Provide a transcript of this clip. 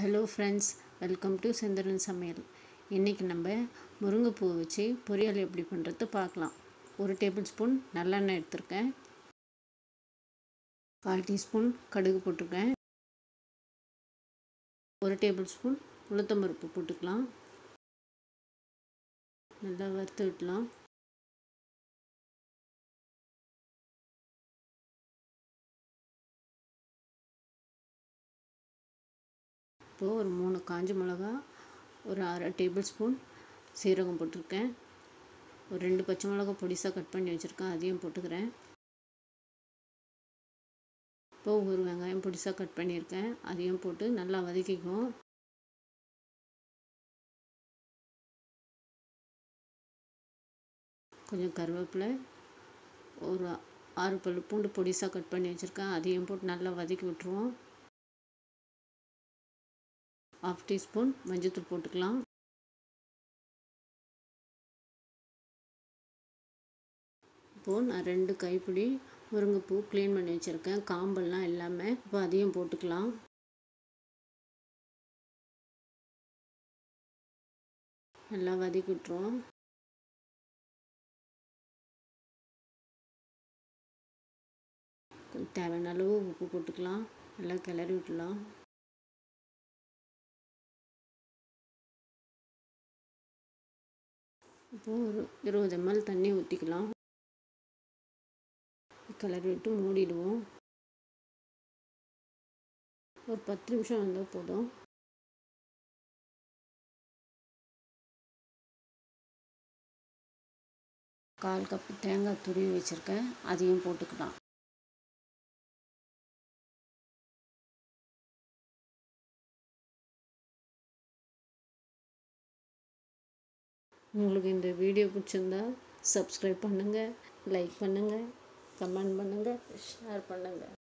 Hello friends welcome to Sentharan சமையல் இன்றைக்கி நம்ம முருங்கைப்பூ வச்சு பொரியல் எப்படி பண்ணுறது பார்க்கலாம். ஒரு டேபிள் ஸ்பூன் நல்லெண்ணெய் எடுத்திருக்கேன். கால் டீஸ்பூன் கடுகு போட்டிருக்கேன். ஒரு டேபிள் ஸ்பூன் உளுத்தம்பருப்பு போட்டுக்கலாம். நல்லா வறுத்து விடலாம் இப்போது ஒரு மூணு காஞ்ச மிளகா ஒரு அரை டேபிள் ஸ்பூன் சீரகம் போட்டிருக்கேன். ஒரு ரெண்டு பச்சை மிளகா பொடிசாக கட் பண்ணி வச்சுருக்கேன் அதையும் போட்டுக்கிறேன். இப்போ ஒரு வெங்காயம் பொடிசாக கட் பண்ணியிருக்கேன் அதையும் போட்டு நல்லா வதக்கிக்குவோம். கொஞ்சம் கருவேப்பிலை ஒரு ஆறு பல் பூண்டு பொடிசாக கட் பண்ணி வச்சுருக்கேன் அதையும் போட்டு நல்லா வதக்கி விட்டுருவோம். ஆஃப் டீஸ்பூன் மஞ்சத்தூள் போட்டுக்கலாம். இப்போது நான் ரெண்டு கைப்பிடி முருங்கைப்பூ க்ளீன் பண்ணி வச்சுருக்கேன். காம்பெல்லாம் எல்லாமே இப்போ அதையும் போட்டுக்கலாம். நல்லா வதக்கி விட்டுருவோம் தேவையான அளவு உப்பு போட்டுக்கலாம். நல்லா கிளறி விட்டுலாம் இப்போது ஒரு இருபது எம்எல் தண்ணி ஊற்றிக்கலாம் கிளறி விட்டு மூடிடுவோம். ஒரு பத்து நிமிஷம் வந்தால் போதும். கால் கப் தேங்காய் துருவி வச்சுருக்கேன். அதையும் போட்டுக்கலாம். உங்களுக்கு இந்த வீடியோ பிடிச்சிருந்தா சப்ஸ்கிரைப் பண்ணுங்கள் லைக் பண்ணுங்கள் கமெண்ட் பண்ணுங்கள் ஷேர் பண்ணுங்கள்